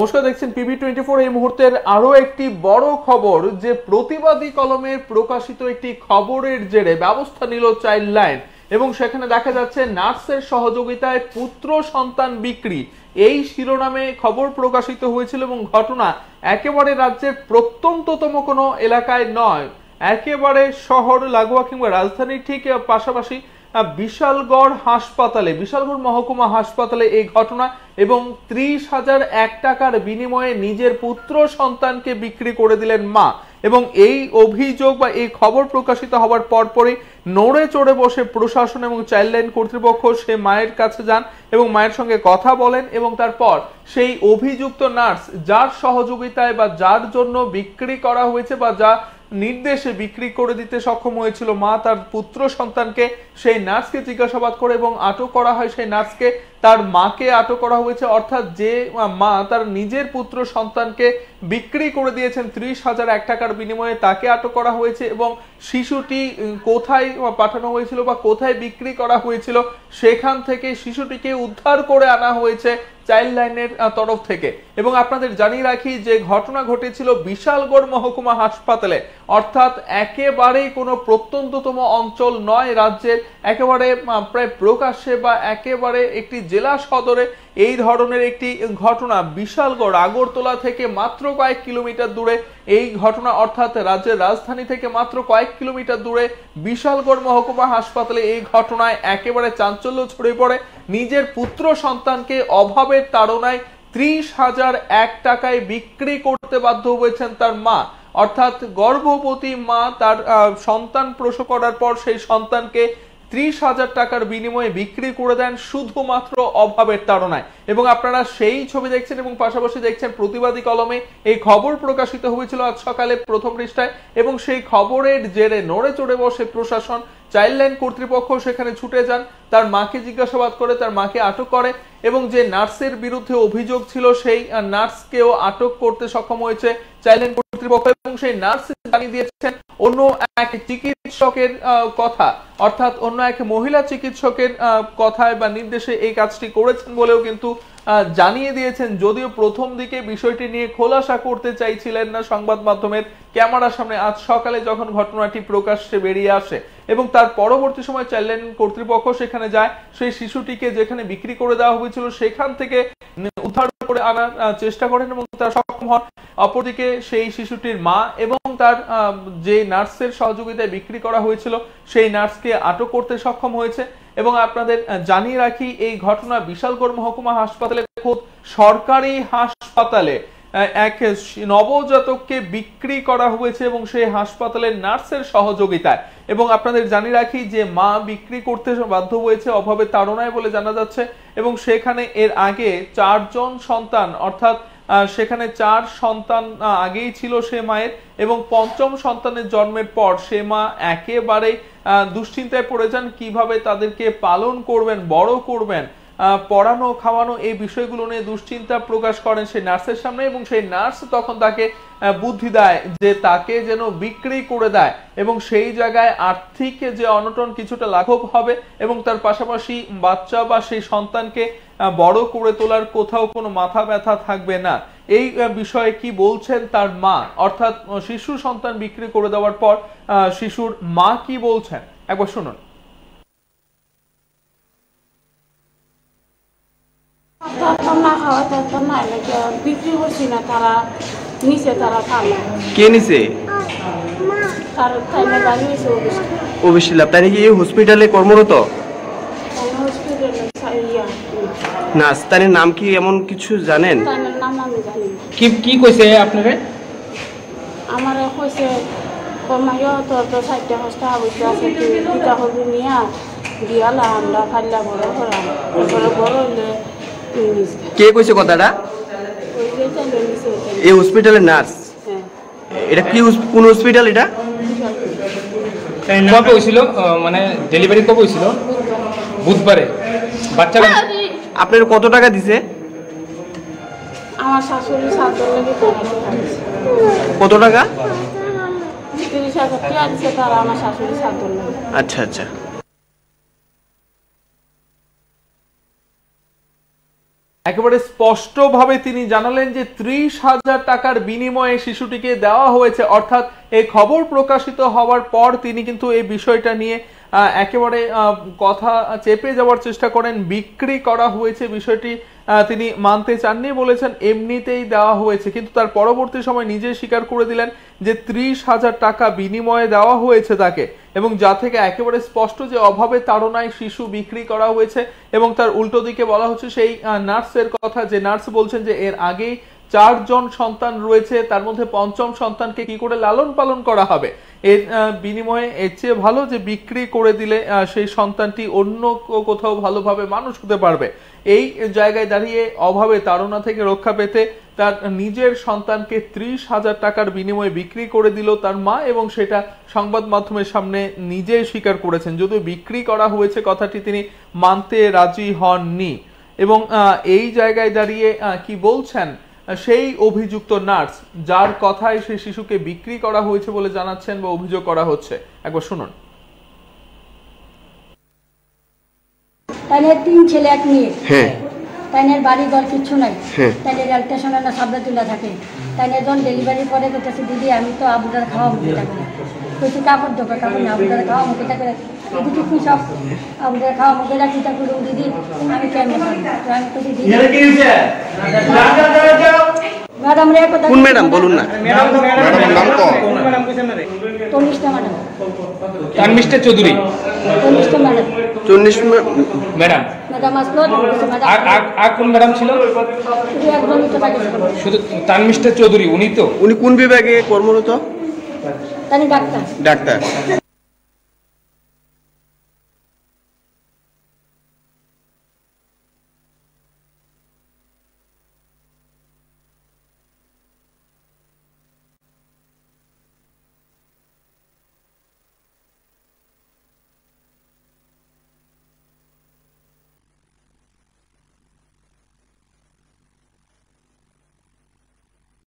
নমস্কার, দেখছেন PB twenty four এই মুহূর্তের আরও একটি বড় খবর যে প্রতিবাদী কলমের প্রকাশিত একটি খবরের জেরে ব্যবস্থা নিল চাইল্ড লাইন এবং সেখানে দেখা যাচ্ছে নার্সের সহযোগিতায় পুত্র সন্তান বিক্রি। এই শিরোনামে খবর প্রকাশিত হয়েছিল এবং ঘটনা একেবারে রাজ্যের প্রত্যন্ততম কোনো এলাকায় নয়। একেবারে শহর, লাগোয়া কিংবা রাজধানীর ঠিক পাশাপাশি বিশালগড় হাসপাতালে, বিশালগড় মহকুমা হাসপাতালে এই ঘটনা এবং ত্রিশ হাজার এক টাকার বিনিময়ে নিজের পুত্র সন্তানকে বিক্রি করে দিলেন মা। এবং এই অভিযোগ বা এই খবর প্রকাশিত হওয়ার পরপরই নড়ে চড়ে বসে প্রশাসন এবং চাইল্ড লাইন কর্তৃপক্ষ সে মায়ের কাছে যান এবং মায়ের সঙ্গে কথা বলেন এবং তারপর সেই অভিযুক্ত নার্স যার সহযোগিতায় বা যার জন্য বিক্রি করা হয়েছে বা যা নির্দেশে বিক্রি করে দিতে সক্ষম হয়েছিল। মা তার পুত্র সন্তানকে সেই নার্সকে জিজ্ঞাসাবাদ করে এবং আটক করা হয়। সেই নার্সকে তার মাকে আটক করা হয়েছে। অর্থাৎ যে মা তার নিজের পুত্র সন্তানকে বিক্রি করে দিয়েছেন ত্রিশ হাজার এক টাকার বিনিময়ে তাকে আটক করা হয়েছে এবং শিশুটি কোথায় পাঠানো হয়েছিল বা কোথায় বিক্রি করা হয়েছিল সেখান থেকে শিশুটিকে উদ্ধার করে আনা হয়েছে চাইল্ড লাইনের তরফ থেকে। এবং আপনাদের জানিয়ে রাখি যে ঘটনা ঘটেছিল বিশালগড় মহকুমা হাসপাতালে। অর্থাৎ একেবারেই কোনো প্রত্যন্ততম অঞ্চল নয় রাজ্যের, একেবারে প্রায় প্রকাশ্যে বা একেবারে একটি জেলা সদরে এই ধরনের একটি ঘটনা বিশালগড়, আগরতলা থেকে মাত্র কয়েক কিলোমিটার দূরে। এই ঘটনা অর্থাৎ রাজ্যের রাজধানী থেকে মাত্র কয়েক কিলোমিটার দূরে বিশালগড় মহকুমা হাসপাতালে এই ঘটনায় একেবারে চাঞ্চল্য ছড়িয়ে পড়ে। নিজের পুত্র সন্তানকে অভাবের তাড়নায় ত্রিশ হাজার এক টাকায় বিক্রি করতে বাধ্য হয়েছেন তার মা। অর্থাৎ গর্ভবতী মা তার সন্তান প্রসব করার পর সেই সন্তানকে ত্রিশ হাজার টাকার বিনিময়ে বিক্রি করে দেন শুধুমাত্র অভাবের তাড়নায়। এবং আপনারা সেই ছবি দেখছেন এবং পাশাপাশি দেখছেন প্রতিবাদী কলমে এই খবর প্রকাশিত হয়েছিল আজ সকালে প্রথম পৃষ্ঠায়। এবং সেই খবরের জেরে নড়ে চড়ে বসে প্রশাসন, চাইল্ড লাইন কর্তৃপক্ষ সেখানে ছুটে যান, তার মাকে জিজ্ঞাসাবাদ করে, তার মাকে আটক করে এবং যে নার্সের বিরুদ্ধে অভিযোগ ছিল সেই নার্সকেও আটক করতে সক্ষম হয়েছে কর্তৃপক্ষ এবং সেই নার্স জানিয়ে দিয়েছেন, অন্য এক চিকিৎসকের কথা, অর্থাৎ অন্য এক মহিলা চিকিৎসকের কথায় বা নির্দেশে এই কাজটি করেছেন বলেও কিন্তু জানিয়ে দিয়েছেন। যদিও প্রথম দিকে বিষয়টি নিয়ে খোলাসা করতে চাইছিলেন না সংবাদ মাধ্যমের ক্যামেরার সামনে, আজ সকালে যখন ঘটনাটি প্রকাশ্যে বেরিয়ে আসে এবং তার পরবর্তী সময় চাইল্ড লাইন কর্তৃপক্ষ সেখানে যায়, সেই শিশুটিকে যেখানে বিক্রি করে দেওয়া হয়েছিল সেখান থেকে উদ্ধার করে আনার চেষ্টা করেন এবং তারা সক্ষম হন। অপরদিকে সেই শিশুটির মা এবং তার যে নার্সের সহযোগিতায় বিক্রি করা হয়েছিল, সেই নার্সকে আটক করতে সক্ষম হয়েছে এবং আপনাদের জানিয়ে রাখি, এই ঘটনা বিশালগড় মহকুমা হাসপাতালে খোদ সরকারি হাসপাতালে। এক নবজাতককে বিক্রি করা হয়েছে এবং সেই হাসপাতালের নার্সের সহযোগিতায়। এবং আপনাদের জানিয়ে রাখি যে মা বিক্রি করতে বাধ্য হয়েছে অভাবে তাড়নায় বলে জানা যাচ্ছে। এবং সেখানে এর আগে চারজন সন্তান, অর্থাৎ সেখানে চার সন্তান আগেই ছিল সে মায়ের এবং পঞ্চম সন্তানের জন্মের পর সে মা একেবারে দুশ্চিন্তায় পড়ে যান। কীভাবে তাদেরকে পালন করবেন, বড় করবেন পড়ানো, খাওয়ানো এই বিষয়গুলো নিয়ে দুশ্চিন্তা প্রকাশ করেন সেই নার্সের সামনে এবং সেই নার্স তখন তাকে বুদ্ধি দেয় যে তাকে যেন বিক্রি করে দেয় এবং সেই জায়গায় আর্থিক যে অনটন কিছুটা লাঘব হবে এবং তার পাশাপাশি বাচ্চা বা সেই সন্তানকে বড় করে তোলার কোথাও কোনো মাথা ব্যথা থাকবে না। এই বিষয়ে কি বলছেন তার মা? অর্থাৎ শিশু সন্তান বিক্রি করে দেওয়ার পর শিশুর মা কি বলছেন? একবার শুনুন। না খাওয়া থাকতাম না এলাকা বিক্রি করছি না তারা নিচে তারা খাবে কে নিছে? তার টাইমে বাড়ি হয়েছে তাই নাকি এই হসপিটালে কর্মরত? হসপিটালে ইয়া নাম কি এমন কিছু জানেন? না কি কি কইছে আপনারে? আমার কইছে, কমাইও তোর তো চারটে পাঁচটা আবদ্ধ আছে তুই হবি নিয়া দিয়ালা আমরা ফাইলা, বড় তারপরে বড় তুই নিস কে কইছে কথাটা? এই হসপিটালের নার্স হ্যাঁ এটা কি কোন হসপিটাল এটা? কবে হয়েছিল মানে ডেলিভারি কবে হয়েছিল বুধবারে। বাচ্চা আপনার কত টাকা দিছে? আমার শাশুড়ি কত টাকা? আচ্ছা হাজার টাকা দিচ্ছে তারা আমার শাশুড়ি সাতজন লেগে আচ্ছা আচ্ছা একেবারে স্পষ্টভাবে তিনি জানালেন যে ত্রিশ হাজার টাকার বিনিময়ে শিশুটিকে দেওয়া হয়েছে। অর্থাৎ এই খবর প্রকাশিত হওয়ার পর তিনি কিন্তু এই বিষয়টা নিয়ে একেবারে কথা চেপে যাওয়ার চেষ্টা করেন। বিক্রি করা হয়েছে বিষয়টি তিনি মানতে চাননি বলেছেন, এমনিতেই দেওয়া হয়েছে। কিন্তু তার পরবর্তী সময় নিজে স্বীকার করে দিলেন যে ত্রিশ হাজার টাকা বিনিময়ে দেওয়া হয়েছে তাকে। এবং যা থেকে একেবারে স্পষ্ট যে অভাবে তাড়নায় শিশু বিক্রি করা হয়েছে এবং তার উল্টো দিকে বলা হচ্ছে সেই নার্সের কথা যে নার্স বলছেন যে এর আগেই চারজন সন্তান রয়েছে, তার মধ্যে পঞ্চম সন্তানকে কি করে লালন পালন করা হবে? এর বিনিময়ে এর চেয়ে ভালো যে বিক্রি করে দিলে সেই সন্তানটি অন্য কোথাও ভালোভাবে মানুষ হতে পারবে। এই জায়গায় দাঁড়িয়ে অভাবে তাড়না থেকে রক্ষা পেতে তার নিজের সন্তানকে ত্রিশ হাজার টাকার বিনিময়ে বিক্রি করে দিল তার মা এবং সেটা সংবাদ মাধ্যমের সামনে নিজেই স্বীকার করেছেন। যদিও বিক্রি করা হয়েছে কথাটি তিনি মানতে রাজি হননি। এবং এই জায়গায় দাঁড়িয়ে কি বলছেন? সেই অভিযুক্ত নার্স যার কথায় সেই শিশুকে বিক্রি করা হয়েছে বলে জানাচ্ছেন বা অভিযোগ করা হচ্ছে। একবার শুনুন। তিন ছেলে এক মেয়ে। হ্যাঁ। তাইনের বাড়ি ঘর কিচ্ছু নাই। হ্যাঁ। তাইলে রেল স্টেশনে না সাবলে তুলে থাকে। যখন ডেলিভারি করে করতেছে দিদি আমি তো আবুদার খাওয়া মুখে থাকে কইছি কাপড় দোকান কাপড় না খাওয়া মুখে থাকে দিদি সব আবুদার খাওয়া মুখে রাখি তা করুন দিদি আমি কেমন তো আমি কইছি দিদি ম্যাডাম রে কথা কোন ম্যাডাম বলুন না তনিষ্ঠা ম্যাডাম চৌধুরী তনিষ্ঠা ম্যাডাম চল্লিশ ম্যাডাম ম্যাডাম আসলো ম্যাডাম আর কোন ম্যাডাম ছিল শুধু তানমিষ্টা চৌধুরী উনি তো উনি কোন বিভাগে কর্মরত তাই ডাক্তার ডাক্তার